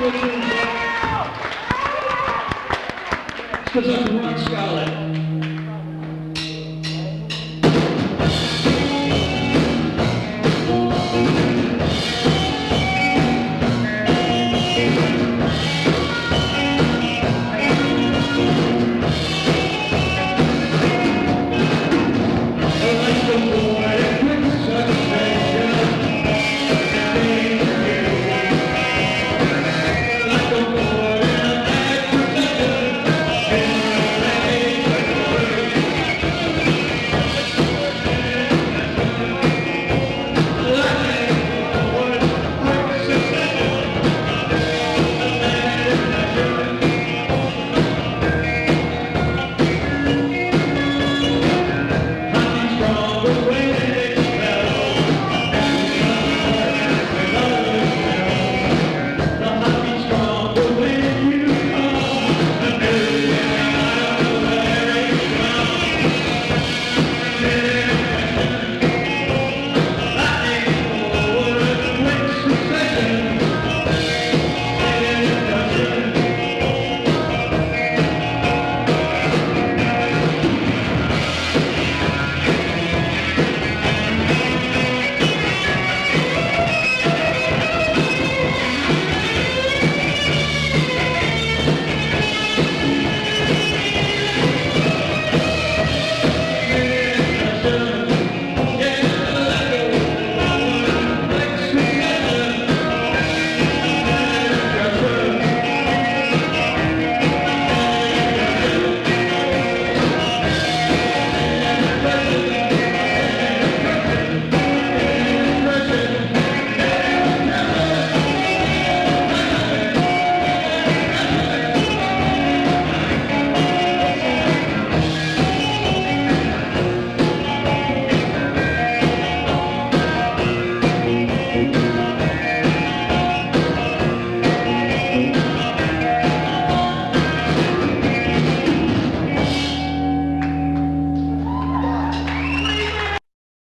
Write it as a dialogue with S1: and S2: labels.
S1: Because I'm Ron Scarlett.